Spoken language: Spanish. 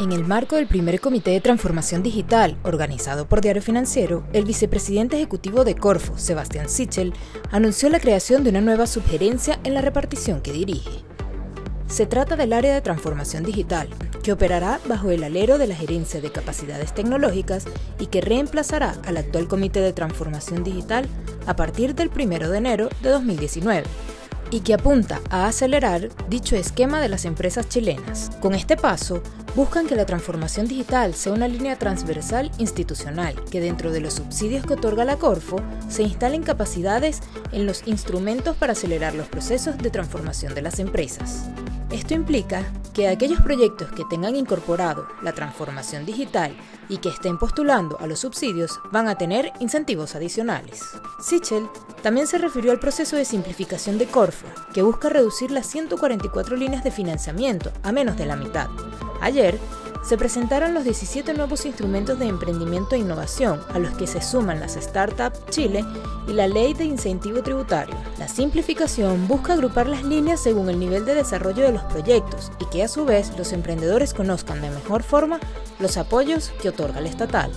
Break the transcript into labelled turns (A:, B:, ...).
A: En el marco del primer Comité de Transformación Digital, organizado por Diario Financiero, el vicepresidente ejecutivo de Corfo, Sebastián Sichel, anunció la creación de una nueva subgerencia en la repartición que dirige. Se trata del área de transformación digital, que operará bajo el alero de la Gerencia de Capacidades Tecnológicas y que reemplazará al actual Comité de Transformación Digital a partir del 1 de enero de 2019 y que apunta a acelerar dicho esquema de las empresas chilenas. Con este paso, buscan que la transformación digital sea una línea transversal institucional, que dentro de los subsidios que otorga la Corfo se instalen capacidades en los instrumentos para acelerar los procesos de transformación de las empresas. Esto implica que aquellos proyectos que tengan incorporado la transformación digital y que estén postulando a los subsidios van a tener incentivos adicionales. Sichel también se refirió al proceso de simplificación de Corfo, que busca reducir las 144 líneas de financiamiento a menos de la mitad. Ayer, se presentaron los 17 nuevos instrumentos de emprendimiento e innovación, a los que se suman las Startups Chile y la Ley de Incentivo Tributario. La simplificación busca agrupar las líneas según el nivel de desarrollo de los proyectos y que a su vez los emprendedores conozcan de mejor forma los apoyos que otorga el estatal.